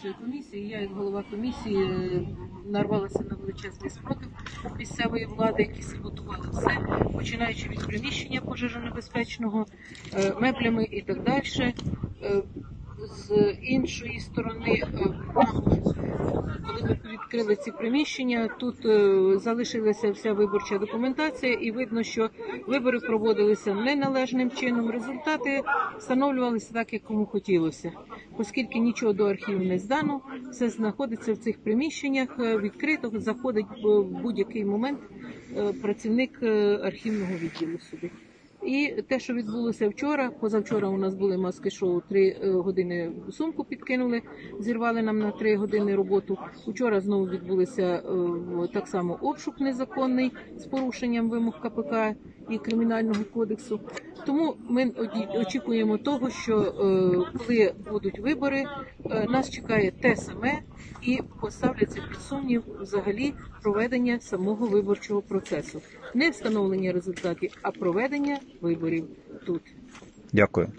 цієї комісії. Я, як голова комісії, е, нарвалася на величезний спротив місцевої влади, які саботували все, починаючи від приміщення пожежонебезпечного, е, меблями і так далі. Е, З іншої сторони, коли ми відкрили ці приміщення, тут залишилася вся виборча документація, і видно, що вибори проводилися неналежним чином. Результати встановлювалися так, як кому хотілося, оскільки нічого до архіву не здано, все знаходиться в цих приміщеннях е, відкрито, заходить в будь-який момент е, працівник е, архівного відділу сюди. І те, що відбулося вчора, позавчора у нас були маски-шоу, три е, години сумку підкинули, зірвали нам на три години роботу. Учора знову відбулися е, так само обшук незаконний з порушенням вимог КПК і кримінального кодексу. Тому ми очікуємо того, що е, коли будуть вибори, е, нас чекає те саме і поставляться під сумнів взагалі проведення самого виборчого процесу, не встановлення результатів, а проведення виборів тут. Дякую.